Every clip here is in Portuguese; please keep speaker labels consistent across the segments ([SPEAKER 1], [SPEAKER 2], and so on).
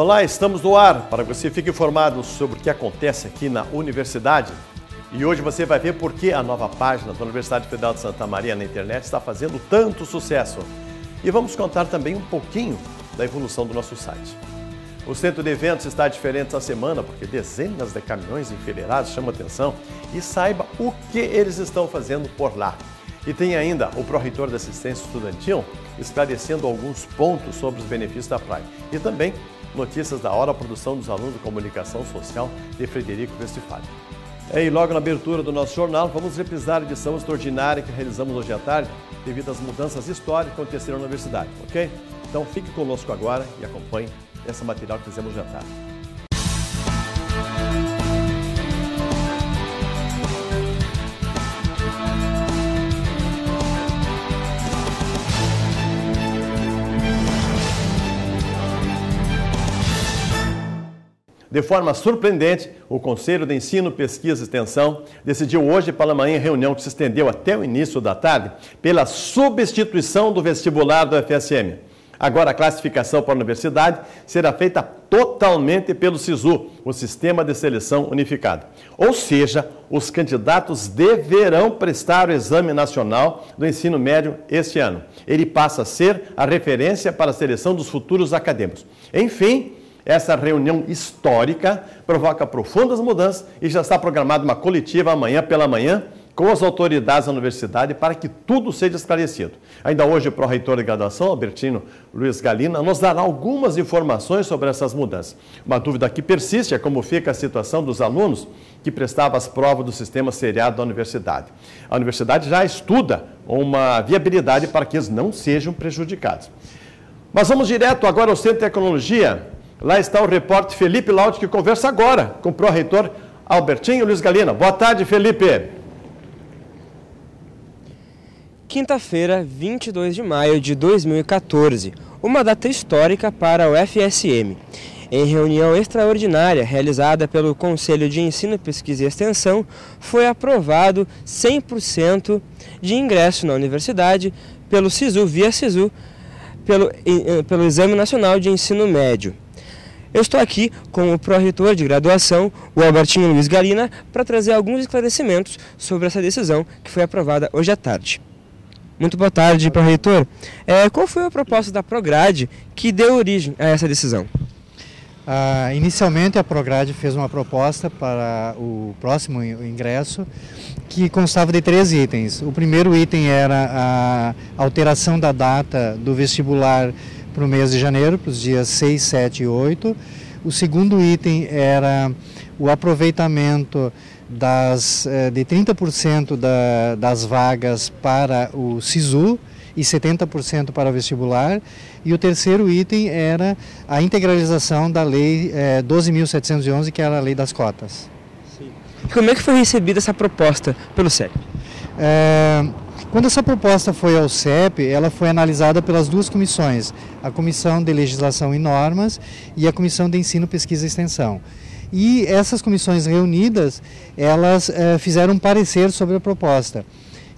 [SPEAKER 1] Olá, estamos no ar para que você fique informado sobre o que acontece aqui na universidade. E hoje você vai ver por que a nova página da Universidade Federal de Santa Maria na internet está fazendo tanto sucesso. E vamos contar também um pouquinho da evolução do nosso site. O centro de eventos está diferente essa semana porque dezenas de caminhões enfileirados chamam atenção e saiba o que eles estão fazendo por lá. E tem ainda o pró-reitor da assistência estudantil esclarecendo alguns pontos sobre os benefícios da praia. E também notícias da hora produção dos alunos de comunicação social de Frederico Westphalen. E logo na abertura do nosso jornal, vamos reprisar a edição extraordinária que realizamos hoje à tarde, devido às mudanças históricas que aconteceram na universidade, ok? Então fique conosco agora e acompanhe essa material que fizemos hoje à tarde. De forma surpreendente, o Conselho de Ensino, Pesquisa e Extensão decidiu hoje pela manhã reunião que se estendeu até o início da tarde pela substituição do vestibular do FSM. Agora a classificação para a universidade será feita totalmente pelo SISU, o Sistema de Seleção Unificado. Ou seja, os candidatos deverão prestar o Exame Nacional do Ensino Médio este ano. Ele passa a ser a referência para a seleção dos futuros acadêmicos. Enfim, essa reunião histórica provoca profundas mudanças e já está programada uma coletiva amanhã pela manhã com as autoridades da universidade para que tudo seja esclarecido. Ainda hoje, o pró-reitor de graduação, Albertino Luiz Galina, nos dará algumas informações sobre essas mudanças. Uma dúvida que persiste é como fica a situação dos alunos que prestavam as provas do sistema seriado da universidade. A universidade já estuda uma viabilidade para que eles não sejam prejudicados. Mas vamos direto agora ao Centro de Tecnologia, Lá está o repórter Felipe Laude, que conversa agora com o pró-reitor Albertinho Luiz Galina. Boa tarde, Felipe.
[SPEAKER 2] Quinta-feira, 22 de maio de 2014, uma data histórica para o FSM. Em reunião extraordinária realizada pelo Conselho de Ensino, Pesquisa e Extensão, foi aprovado 100% de ingresso na universidade pelo SISU, via SISU, pelo, eh, pelo Exame Nacional de Ensino Médio. Eu estou aqui com o pró-reitor de graduação, o Albertinho Luiz Galina, para trazer alguns esclarecimentos sobre essa decisão que foi aprovada hoje à tarde. Muito boa tarde, pró-reitor. É, qual foi a proposta da Prograde que deu origem a essa decisão?
[SPEAKER 3] Ah, inicialmente, a Prograde fez uma proposta para o próximo ingresso que constava de três itens. O primeiro item era a alteração da data do vestibular para o mês de janeiro, para os dias 6, 7 e 8. O segundo item era o aproveitamento das, eh, de 30% da, das vagas para o SISU e 70% para o vestibular. E o terceiro item era a integralização da Lei eh, 12.711, que era a Lei das Cotas.
[SPEAKER 2] Sim. E como é que foi recebida essa proposta pelo CEP?
[SPEAKER 3] É, quando essa proposta foi ao CEP, ela foi analisada pelas duas comissões, a Comissão de Legislação e Normas e a Comissão de Ensino, Pesquisa e Extensão. E essas comissões reunidas, elas eh, fizeram um parecer sobre a proposta.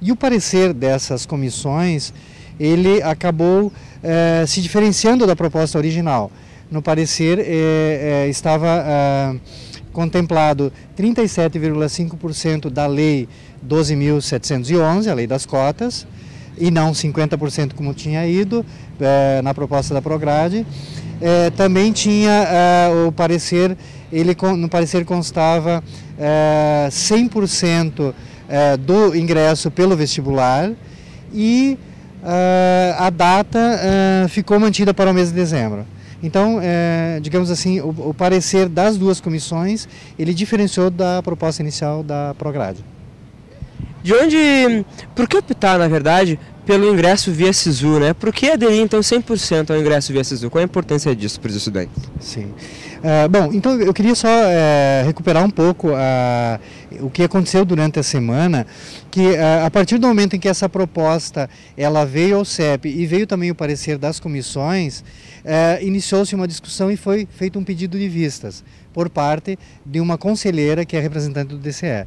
[SPEAKER 3] E o parecer dessas comissões, ele acabou eh, se diferenciando da proposta original. No parecer eh, estava contemplado 37,5% da lei 12.711, a lei das cotas, e não 50% como tinha ido é, na proposta da Prograde. É, também tinha é, o parecer, ele no parecer constava 100% do ingresso pelo vestibular e a data ficou mantida para o mês de dezembro. Então, digamos assim, o, o parecer das duas comissões, ele diferenciou da proposta inicial da Prograde.
[SPEAKER 2] De onde, por que optar, na verdade, pelo ingresso via SISU, né? Por que aderir então 100% ao ingresso via SISU? Qual a importância disso para os estudantes?
[SPEAKER 3] Sim. Uh, bom, então eu queria só uh, recuperar um pouco uh, o que aconteceu durante a semana, que a partir do momento em que essa proposta ela veio ao CEP e veio também o parecer das comissões, iniciou-se uma discussão e foi feito um pedido de vistas por parte de uma conselheira que é representante do DCE.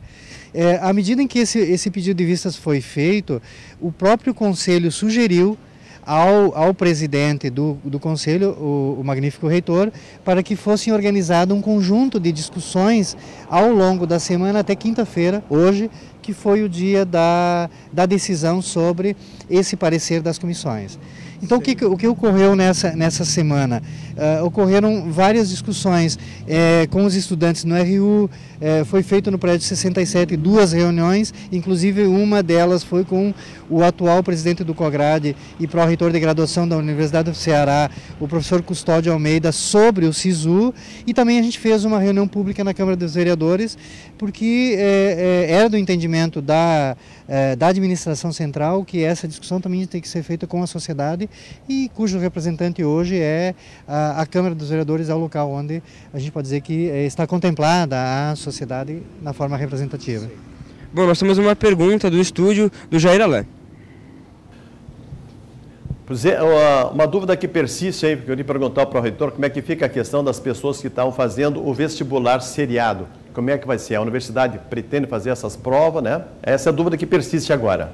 [SPEAKER 3] É, à medida em que esse, esse pedido de vistas foi feito, o próprio Conselho sugeriu ao, ao presidente do, do conselho, o, o magnífico reitor, para que fosse organizado um conjunto de discussões ao longo da semana até quinta-feira, hoje, que foi o dia da, da decisão sobre esse parecer das comissões. Então, o que, o que ocorreu nessa, nessa semana? Uh, ocorreram várias discussões é, com os estudantes no RU, é, foi feito no prédio 67 duas reuniões, inclusive uma delas foi com o atual presidente do COGRAD e pró-reitor de graduação da Universidade do Ceará, o professor Custódio Almeida, sobre o SISU, e também a gente fez uma reunião pública na Câmara dos Vereadores, porque é, era do entendimento da, da administração central que essa discussão também tem que ser feita com a sociedade e cujo representante hoje é a, a Câmara dos Vereadores, é o local onde a gente pode dizer que é, está contemplada a sociedade na forma representativa.
[SPEAKER 2] Bom, nós temos uma pergunta do estúdio do Jair Alain.
[SPEAKER 1] É, uma dúvida que persiste aí, porque eu queria perguntar para o reitor como é que fica a questão das pessoas que estão fazendo o vestibular seriado. Como é que vai ser? A universidade pretende fazer essas provas, né? Essa é a dúvida que persiste agora.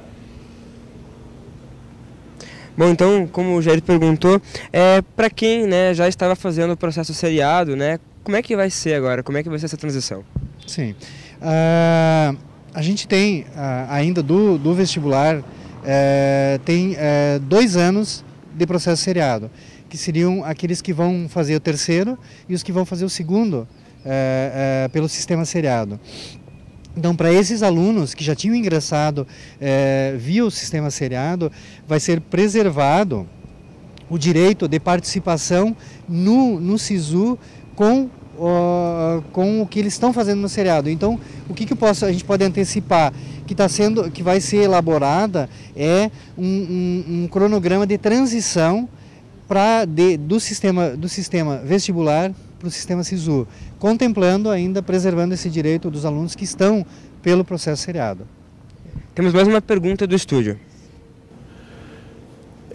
[SPEAKER 2] Bom, então, como o Jair perguntou, é, para quem né, já estava fazendo o processo seriado, né, como é que vai ser agora? Como é que vai ser essa transição?
[SPEAKER 3] Sim. Uh, a gente tem uh, ainda do, do vestibular, uh, tem é, dois anos de processo seriado, que seriam aqueles que vão fazer o terceiro e os que vão fazer o segundo é, pelo sistema seriado. Então, para esses alunos que já tinham ingressado é, via o sistema seriado, vai ser preservado o direito de participação no, no SISU com, uh, com o que eles estão fazendo no seriado. Então, o que, que posso, a gente pode antecipar? Que, tá sendo, que vai ser elaborada é um, um, um cronograma de transição de, do, sistema, do sistema vestibular para o sistema SISU, contemplando ainda, preservando esse direito dos alunos que estão pelo processo seriado.
[SPEAKER 2] Temos mais uma pergunta do estúdio.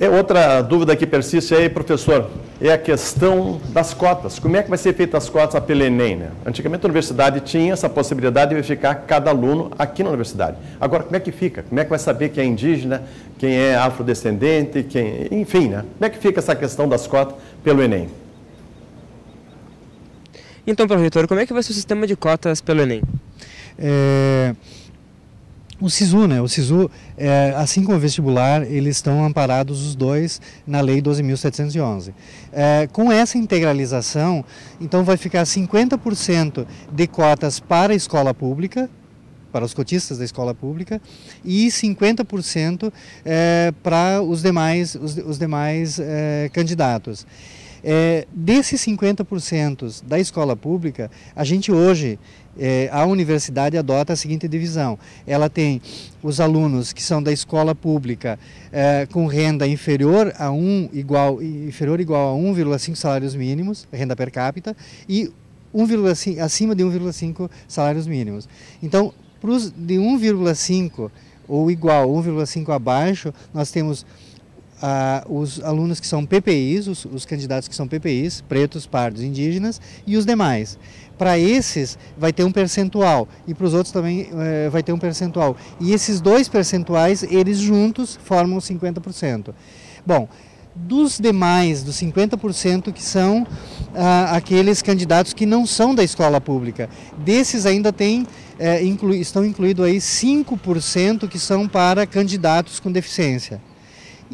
[SPEAKER 1] É outra dúvida que persiste aí, professor, é a questão das cotas. Como é que vai ser feita as cotas pelo Enem? Né? Antigamente a universidade tinha essa possibilidade de verificar cada aluno aqui na universidade. Agora, como é que fica? Como é que vai saber quem é indígena, quem é afrodescendente, quem... enfim, né? Como é que fica essa questão das cotas pelo Enem?
[SPEAKER 2] Então, professor, como é que vai ser o sistema de cotas pelo Enem?
[SPEAKER 3] É, o SISU, né? O SISU, é, assim como o vestibular, eles estão amparados os dois na Lei 12.711. É, com essa integralização, então vai ficar 50% de cotas para a escola pública, para os cotistas da escola pública e 50% é, para os demais, os, os demais é, candidatos. É, desses 50% da escola pública, a gente hoje, é, a universidade adota a seguinte divisão: ela tem os alunos que são da escola pública é, com renda inferior a um igual inferior igual a 1,5 salários mínimos, renda per capita, e 1, acima de 1,5 salários mínimos. Então, pros de 1,5 ou igual 1,5 abaixo, nós temos os alunos que são PPIs, os, os, candidatos que são PPIs, pretos, pardos, indígenas, e os demais. Para esses vai ter um percentual e para os outros também eh, vai ter um percentual. E esses dois percentuais, eles juntos formam 50%. Bom, dos demais, dos 50% que são aqueles candidatos que não são da escola pública. Desses ainda tem, inclu, estão incluídos aí 5% que são para candidatos com deficiência.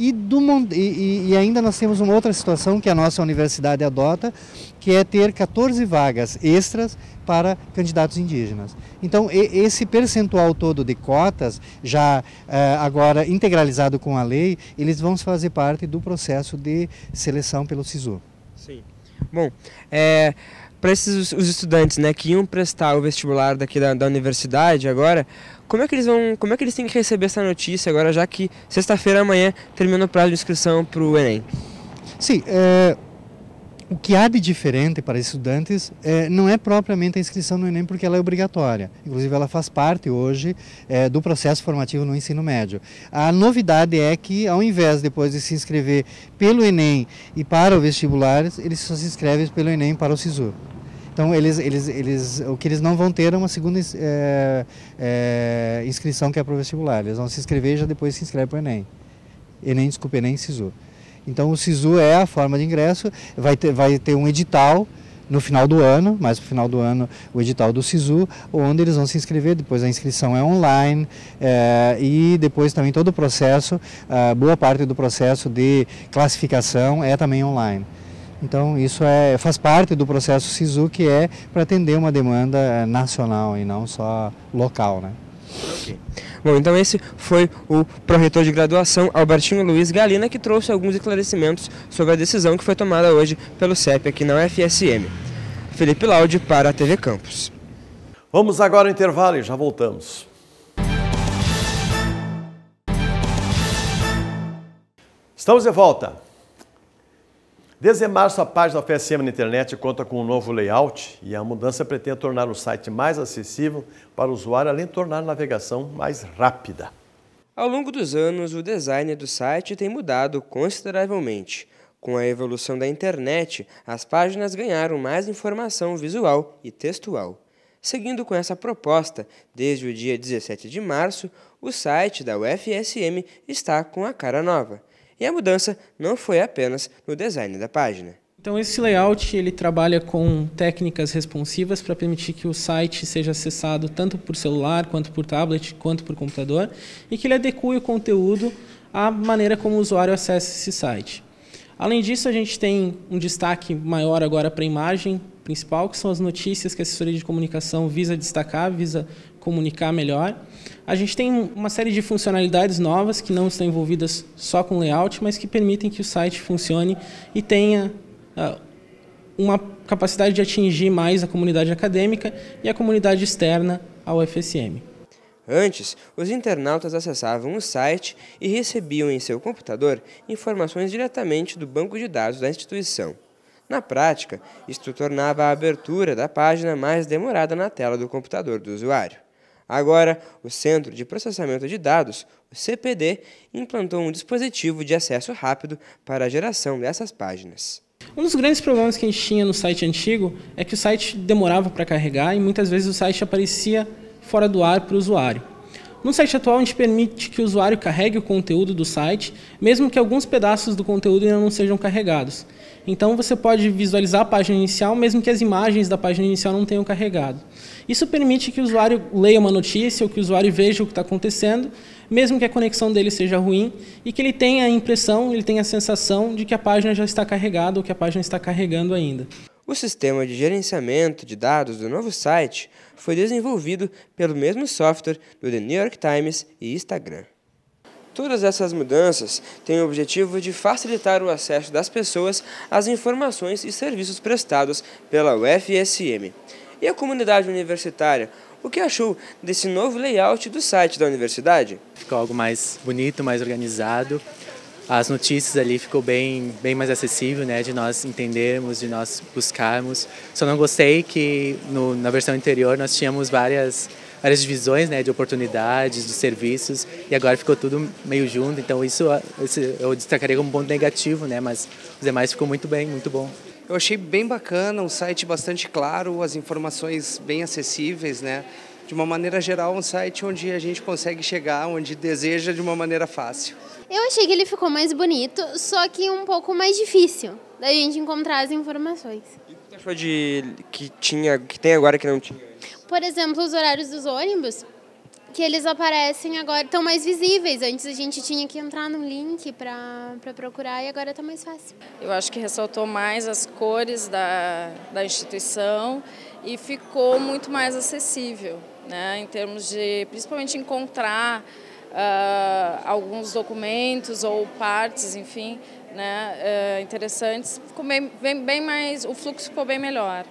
[SPEAKER 3] E, do, e, e, ainda nós temos uma outra situação que a nossa universidade adota, que é ter 14 vagas extras para candidatos indígenas. Então, esse percentual todo de cotas, já eh, agora integralizado com a lei, eles vão fazer parte do processo de seleção pelo SISU.
[SPEAKER 2] Sim. Bom, é, para esses os estudantes né, que iam prestar o vestibular daqui da, da universidade agora, como é que eles vão, como é que eles têm que receber essa notícia agora, já que sexta-feira amanhã termina o prazo de inscrição para o Enem?
[SPEAKER 3] Sim, é, o que há de diferente para estudantes é, não é propriamente a inscrição no Enem, porque ela é obrigatória. Inclusive, ela faz parte hoje é, do processo formativo no ensino médio. A novidade é que, ao invés depois de se inscrever pelo Enem e para o vestibular, eles só se inscrevem pelo Enem para o SISU. Então, eles, eles, eles, o que eles não vão ter é uma segunda é, inscrição que é para o vestibular. Eles vão se inscrever e já depois se inscreve para o Enem. Enem, desculpa, Enem SISU. Então o SISU é a forma de ingresso, vai ter, vai ter um edital no final do ano, mais para o final do ano, o edital do SISU, onde eles vão se inscrever, depois a inscrição é online é, e depois também todo o processo, boa parte do processo de classificação é também online. Então isso é, faz parte do processo SISU que é para atender uma demanda eh, nacional e não só local. Né?
[SPEAKER 2] Okay. Bom, então esse foi o pró-reitor de graduação, Albertinho Luiz Galina, que trouxe alguns esclarecimentos sobre a decisão que foi tomada hoje pelo CEP aqui na UFSM. Felipe Laude para a TV Campus.
[SPEAKER 1] Vamos agora ao intervalo e já voltamos. Estamos de volta. Desde março, a página da FSM na internet conta com um novo layout e a mudança pretende tornar o site mais acessível para o usuário, além de tornar a navegação mais rápida.
[SPEAKER 2] Ao longo dos anos, o design do site tem mudado consideravelmente. Com a evolução da internet, as páginas ganharam mais informação visual e textual. Seguindo com essa proposta, desde o dia 17 de março, o site da UFSM está com a cara nova e a mudança não foi apenas no design da página.
[SPEAKER 4] Então esse layout ele trabalha com técnicas responsivas para permitir que o site seja acessado tanto por celular, quanto por tablet, quanto por computador e que ele adeque o conteúdo à maneira como o usuário acessa esse site. Além disso, a gente tem um destaque maior agora para a imagem principal, que são as notícias que a assessoria de comunicação visa destacar, visa comunicar melhor. A gente tem uma série de funcionalidades novas que não estão envolvidas só com layout, mas que permitem que o site funcione e tenha uh, uma capacidade de atingir mais a comunidade acadêmica e a comunidade externa ao FSM.
[SPEAKER 2] Antes, os internautas acessavam o site e recebiam em seu computador informações diretamente do banco de dados da instituição. Na prática, isto tornava a abertura da página mais demorada na tela do computador do usuário. Agora, o Centro de Processamento de Dados, o CPD, implantou um dispositivo de acesso rápido para a geração dessas páginas.
[SPEAKER 4] Um dos grandes problemas que a gente tinha no site antigo é que o site demorava para carregar e muitas vezes o site aparecia fora do ar para o usuário. No site atual, a gente permite que o usuário carregue o conteúdo do site, mesmo que alguns pedaços do conteúdo ainda não sejam carregados. Então, você pode visualizar a página inicial, mesmo que as imagens da página inicial não tenham carregado. Isso permite que o usuário leia uma notícia ou que o usuário veja o que está acontecendo, mesmo que a conexão dele seja ruim, e que ele tenha a impressão, ele tenha a sensação de que a página já está carregada ou que a página está carregando ainda.
[SPEAKER 2] O sistema de gerenciamento de dados do novo site foi desenvolvido pelo mesmo software do The New York Times e Instagram. Todas essas mudanças têm o objetivo de facilitar o acesso das pessoas às informações e serviços prestados pela UFSM e a comunidade universitária. O que achou desse novo layout do site da universidade?
[SPEAKER 5] Ficou algo mais bonito, mais organizado. As notícias ali ficou bem, bem mais acessível, né, de nós entendermos, de nós buscarmos. Só não gostei que no, na versão anterior nós tínhamos várias várias divisões né, de oportunidades, de serviços, e agora ficou tudo meio junto, então isso eu destacaria como ponto negativo, né, mas os demais ficou muito bem, muito bom.
[SPEAKER 6] Eu achei bem bacana, um site bastante claro, as informações bem acessíveis, né? De uma maneira geral, um site onde a gente consegue chegar onde deseja de uma maneira fácil.
[SPEAKER 7] Eu achei que ele ficou mais bonito, só que um pouco mais difícil da gente encontrar as informações.
[SPEAKER 2] O que você achou de que tinha, que tem agora que não tinha?
[SPEAKER 7] Por exemplo, os horários dos ônibus que eles aparecem agora, estão mais visíveis. Antes a gente tinha que entrar no link para procurar e agora está mais fácil.
[SPEAKER 8] Eu acho que ressaltou mais as cores da, da instituição e ficou muito mais acessível, né, em termos de principalmente encontrar uh, alguns documentos ou partes, enfim, né, uh, interessantes. Ficou bem, bem, bem mais, o fluxo ficou bem melhor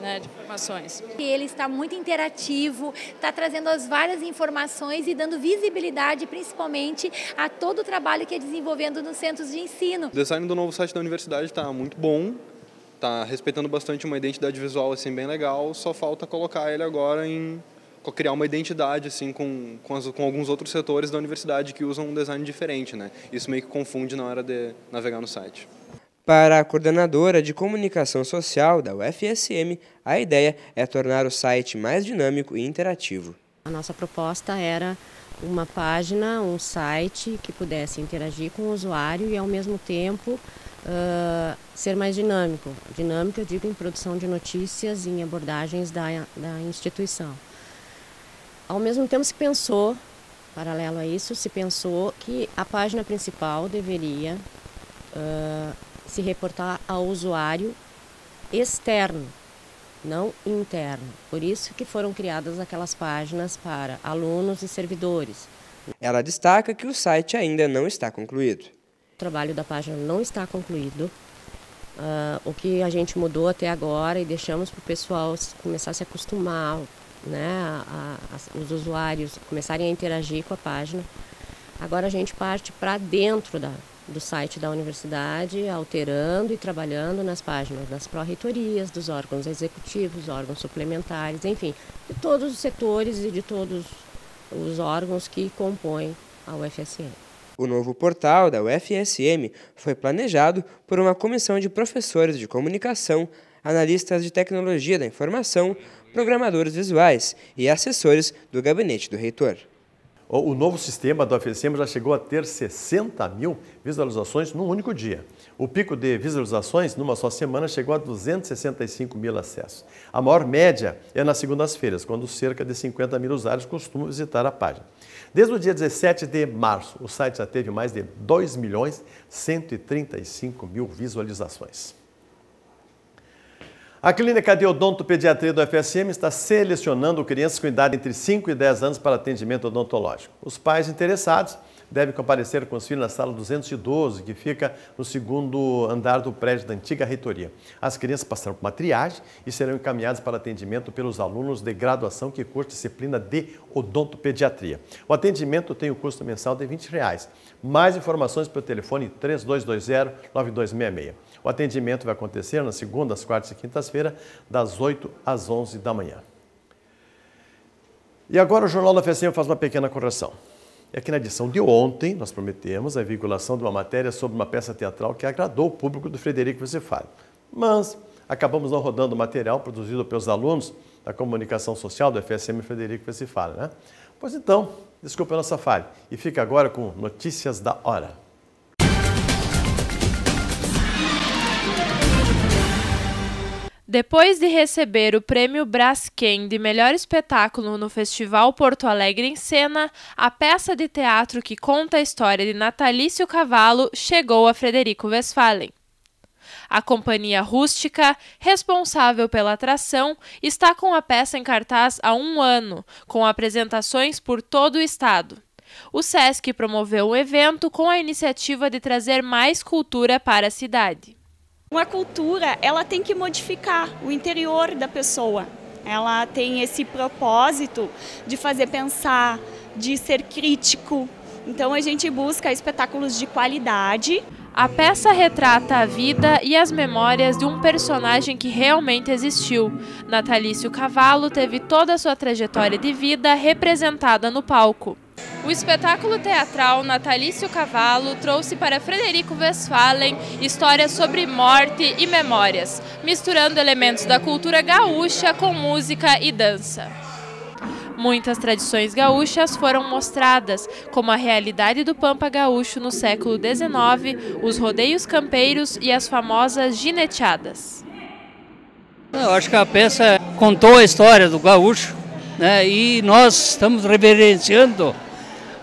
[SPEAKER 8] né, de informações.
[SPEAKER 9] Ele está muito interativo, está trazendo as várias informações e dando visibilidade, principalmente, a todo o trabalho que é desenvolvendo nos centros de ensino.
[SPEAKER 10] O design do novo site da universidade está muito bom, está respeitando bastante uma identidade visual assim bem legal, só falta colocar ele agora em criar uma identidade assim com, com, as, com, alguns outros setores da universidade que usam um design diferente, né? Isso meio que confunde na hora de navegar no site.
[SPEAKER 2] Para a coordenadora de comunicação social da UFSM, a ideia é tornar o site mais dinâmico e interativo.
[SPEAKER 11] A nossa proposta era uma página, um site que pudesse interagir com o usuário e ao mesmo tempo uh, ser mais dinâmico. Dinâmico eu digo em produção de notícias, em abordagens da, da instituição. Ao mesmo tempo se pensou, paralelo a isso, se pensou que a página principal deveria uh, se reportar ao usuário externo, não interno. Por isso que foram criadas aquelas páginas para alunos e servidores.
[SPEAKER 2] Ela destaca que o site ainda não está concluído.
[SPEAKER 11] O trabalho da página não está concluído. Uh, o que a gente mudou até agora e deixamos para o pessoal começar a se acostumar, né, a, a, os usuários começarem a interagir com a página. Agora a gente parte para dentro da, do site da universidade, alterando e trabalhando nas páginas das pró-reitorias, dos órgãos executivos, órgãos suplementares, enfim, de todos os setores e de todos os órgãos que compõem a UFSM.
[SPEAKER 2] O novo portal da UFSM foi planejado por uma comissão de professores de comunicação, analistas de tecnologia da informação, programadores visuais e assessores do gabinete do reitor.
[SPEAKER 1] O novo sistema do UFSM já chegou a ter 60 mil visualizações num único dia. O pico de visualizações numa só semana chegou a 265 mil acessos. A maior média é nas segundas-feiras, quando cerca de 50 mil usuários costumam visitar a página. Desde o dia 17 de março, o site já teve mais de 2 milhões 135 mil visualizações. A Clínica de Odontopediatria do FSM está selecionando crianças com idade entre 5 e 10 anos para atendimento odontológico. Os pais interessados devem comparecer com os filhos na sala 212, que fica no segundo andar do prédio da antiga reitoria. As crianças passarão por uma triagem e serão encaminhadas para atendimento pelos alunos de graduação que curte disciplina de odontopediatria. O atendimento tem o custo mensal de 20 reais. Mais informações pelo telefone 3220-9266. O atendimento vai acontecer nas segundas, quartas e quintas-feiras, das 8 às 11 da manhã. E agora o Jornal da FSM faz uma pequena correção. É que na edição de ontem nós prometemos a veiculação de uma matéria sobre uma peça teatral que agradou o público do Frederico Vicefalho. Mas acabamos não rodando o material produzido pelos alunos da comunicação social do FSM Frederico Vicefalho, né? Pois então, desculpe a nossa falha. E fica agora com notícias da hora.
[SPEAKER 12] Depois de receber o prêmio Braskem de melhor espetáculo no Festival Porto Alegre em Cena, a peça de teatro que conta a história de Natalício Cavalo chegou a Frederico Westphalen. A companhia rústica, responsável pela atração, está com a peça em cartaz há um ano, com apresentações por todo o estado. O SESC promoveu o evento com a iniciativa de trazer mais cultura para a cidade.
[SPEAKER 13] Uma cultura, ela tem que modificar o interior da pessoa. Ela tem esse propósito de fazer pensar, de ser crítico. Então a gente busca espetáculos de qualidade.
[SPEAKER 12] A peça retrata a vida e as memórias de um personagem que realmente existiu. Natalício Cavalo teve toda a sua trajetória de vida representada no palco. O espetáculo teatral Natalício Cavalo trouxe para Frederico Westphalen histórias sobre morte e memórias, misturando elementos da cultura gaúcha com música e dança. Muitas tradições gaúchas foram mostradas, como a realidade do Pampa Gaúcho no século XIX, os rodeios campeiros e as famosas gineteadas.
[SPEAKER 14] Eu acho que a peça contou a história do gaúcho né, e nós estamos reverenciando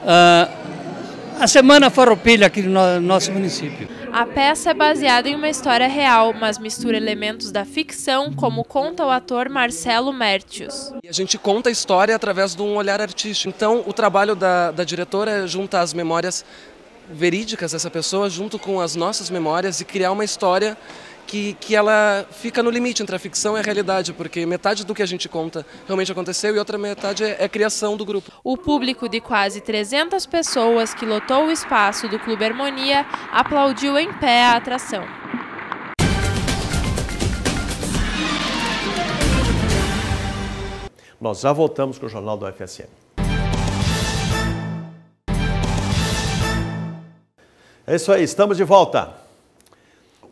[SPEAKER 14] a Semana Farroupilha aqui no nosso município.
[SPEAKER 12] A peça é baseada em uma história real, mas mistura elementos da ficção, como conta o ator Marcelo Mertius.
[SPEAKER 15] A gente conta a história através de um olhar artístico. Então, o trabalho da, da diretora é juntar as memórias verídicas dessa pessoa junto com as nossas memórias e criar uma história que, que ela fica no limite entre a ficção e a realidade, porque metade do que a gente conta realmente aconteceu e outra metade é, é criação do grupo.
[SPEAKER 12] O público de quase 300 pessoas que lotou o espaço do Clube Harmonia aplaudiu em pé a atração.
[SPEAKER 1] Nós já voltamos com o Jornal do FSM. É isso aí, estamos de volta.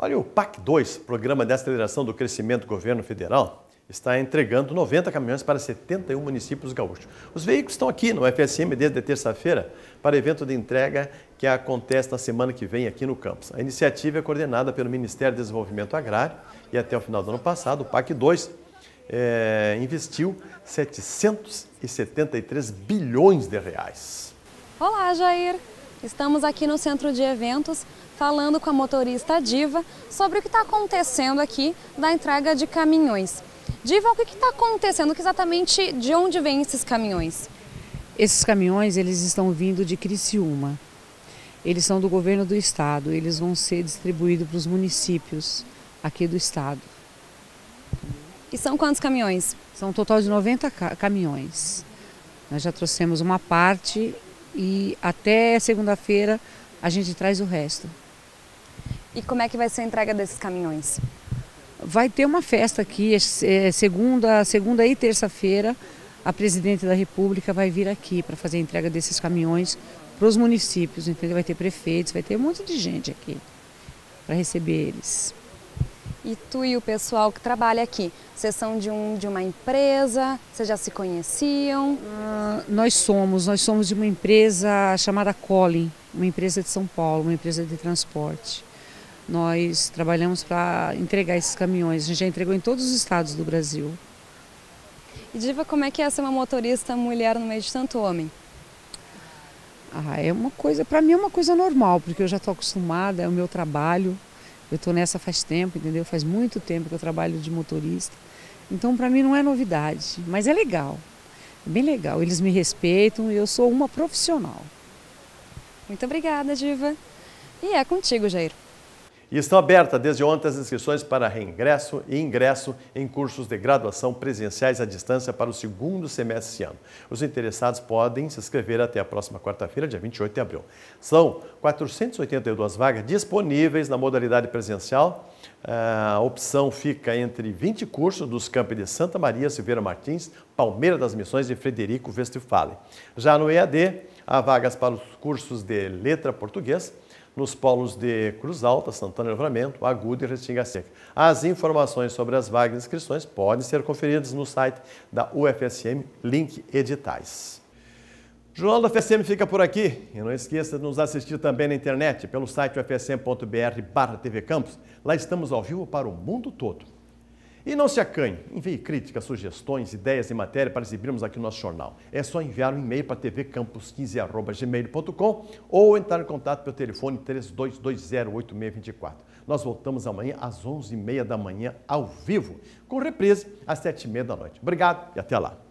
[SPEAKER 1] Olha, o PAC 2, Programa de Aceleração do Crescimento do Governo Federal, está entregando 90 caminhões para 71 municípios gaúchos. Os veículos estão aqui no FSM desde terça-feira para evento de entrega que acontece na semana que vem aqui no campus. A iniciativa é coordenada pelo Ministério do Desenvolvimento Agrário e até o final do ano passado, o PAC 2 é, investiu 773 bilhões de reais.
[SPEAKER 16] Olá, Jair! Estamos aqui no centro de eventos falando com a motorista Diva sobre o que está acontecendo aqui da entrega de caminhões. Diva, o que está acontecendo? Exatamente de onde vêm esses caminhões?
[SPEAKER 17] Esses caminhões eles estão vindo de Criciúma. Eles são do governo do estado. Eles vão ser distribuídos para os municípios aqui do estado.
[SPEAKER 16] E são quantos caminhões?
[SPEAKER 17] São um total de 90 caminhões. Nós já trouxemos uma parte e até segunda-feira a gente traz o resto.
[SPEAKER 16] E como é que vai ser a entrega desses caminhões?
[SPEAKER 17] Vai ter uma festa aqui, é, é segunda, segunda e terça-feira. A presidente da República vai vir aqui para fazer a entrega desses caminhões para os municípios, entendeu? Vai ter prefeitos, vai ter um monte de gente aqui para receber eles.
[SPEAKER 16] E tu e o pessoal que trabalha aqui, vocês são de, um, de uma empresa? Vocês já se conheciam?
[SPEAKER 17] Uh, nós somos, nós somos de uma empresa chamada Colin, uma empresa de São Paulo, uma empresa de transporte. Nós trabalhamos para entregar esses caminhões. A gente já entregou em todos os estados do Brasil.
[SPEAKER 16] E Diva, como é que é ser uma motorista mulher no meio de tanto homem?
[SPEAKER 17] Ah, é uma coisa, para mim é uma coisa normal, porque eu já estou acostumada, é o meu trabalho. Eu estou nessa faz tempo, entendeu? Faz muito tempo que eu trabalho de motorista. Então, para mim não é novidade, mas é legal. É bem legal. Eles me respeitam e eu sou uma profissional.
[SPEAKER 16] Muito obrigada, Diva. E é contigo, Jair.
[SPEAKER 1] E estão abertas desde ontem as inscrições para reingresso e ingresso em cursos de graduação presenciais à distância para o segundo semestre deste ano. Os interessados podem se inscrever até a próxima quarta-feira, dia 28 de abril. São 482 vagas disponíveis na modalidade presencial. A opção fica entre 20 cursos dos campos de Santa Maria, Silveira Martins, Palmeira das Missões e Frederico Westphalen. Já no EAD, há vagas para os cursos de letra português, nos polos de Cruz Alta, Santana Livramento, Agudo e Restinga Seca. As informações sobre as vagas de inscrições podem ser conferidas no site da UFSM, link editais. O Jornal da UFSM fica por aqui. E não esqueça de nos assistir também na internet pelo site ufsm.br barra TV Campus. Lá estamos ao vivo para o mundo todo. E não se acanhe, envie críticas, sugestões, ideias e matéria para exibirmos aqui no nosso jornal. É só enviar um e-mail para tvcampus15.gmail.com ou entrar em contato pelo telefone 32208624. Nós voltamos amanhã às 11h30 da manhã, ao vivo, com reprise às 7h30 da noite. Obrigado e até lá.